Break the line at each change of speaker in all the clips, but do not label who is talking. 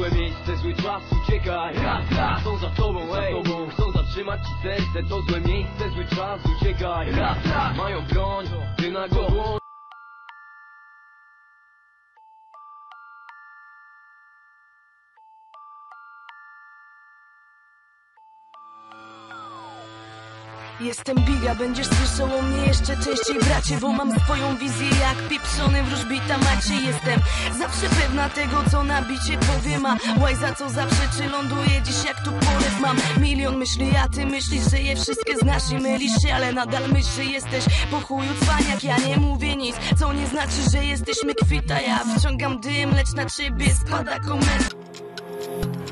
złe miejsce, zły czas, uciekaj Raz, raz, są za tobą, ej. za tobą. Chcą zatrzymać ci serce, to złe miejsce, zły czas, uciekaj Raz, raz, mają broń, ty na głową
Jestem biga, będziesz słyszał o mnie jeszcze częściej bracie Bo mam swoją wizję jak pieprzony wróżbita macie. Jestem zawsze pewna tego co na bicie powiem A łajza co zaprzeczy ląduje dziś jak tu polew Mam. Milion myśli, a ty myślisz, że je wszystkie znasz i mylisz się Ale nadal myślisz, że jesteś po chuju cwaniak. Ja nie mówię nic, co nie znaczy, że jesteśmy kwita. Ja wciągam dym, lecz na ciebie spada komentarz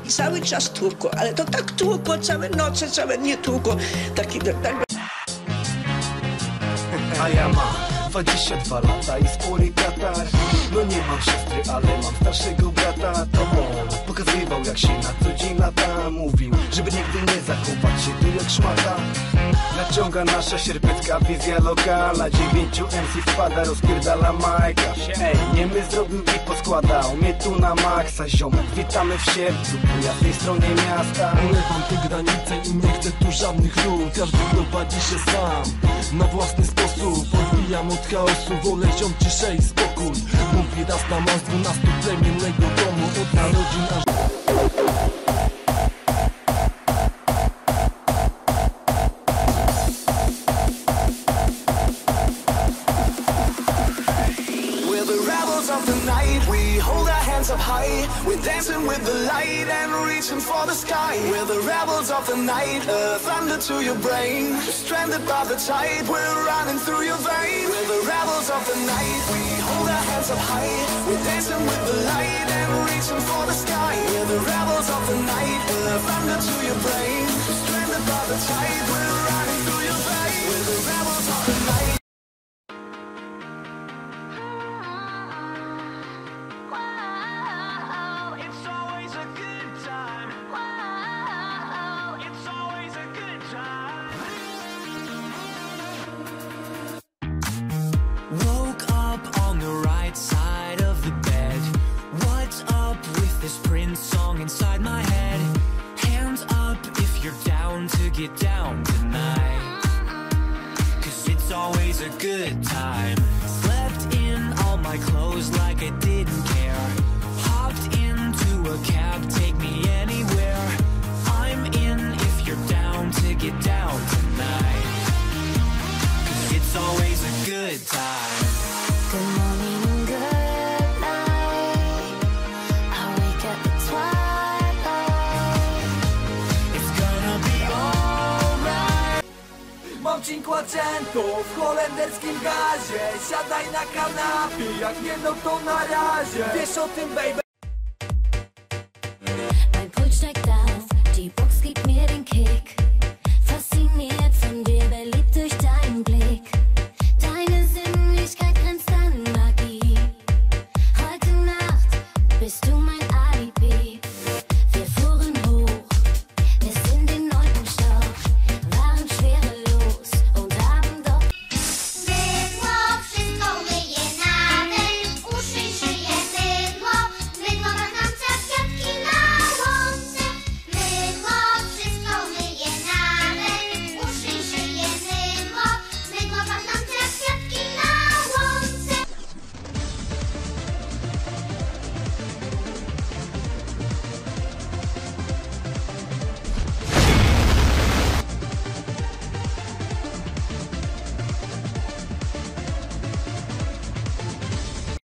cały czas tłukło, ale to tak tłukło, całe noce, całe nie tłukło. Taki, tak,
A ja mam 22 lata i spory katar No nie mam siostry, ale mam starszego brata. To on pokazywał jak się na co dzień lata. Mówił, żeby nigdy nie zachować się tu jak szmata Naciąga nasza sierpecka wizja lokala Dziewięciu MC wpada, rozpierdala Majka. Ej, nie my zrobił i poskładał Mnie tu na maksa, ziomek. Witamy w sierpcu, po jasnej stronie miasta.
Olewam te granice i nie chcę tu żadnych ról. Każdy prowadzi się sam, na własny sposób. Odbijam od chaosu, wolę ziom ciszej i spokój. Mówi raz na mas dwunastu plemiennego domu. Od narodzin aż
with the light and reaching for the sky. We're the rebels of the night. Uh, thunder to your brain. Stranded by the tide. We're running through your veins. We're the rebels of the night. We hold our hands up high. We're dancing with the light and reaching for the sky. We're the rebels of the night. Uh, thunder to your brain. Stranded by the tide.
Get down tonight. Cause it's always a good time. Slept in all my clothes like I didn't care. Hopped into a cab,
cinquecento W holenderskim gazie. Siadaj na kanapie Jak nie no to na razie. Wiesz o tym baby? Mein Puls steigt auf Die Box gibt mir den Kick.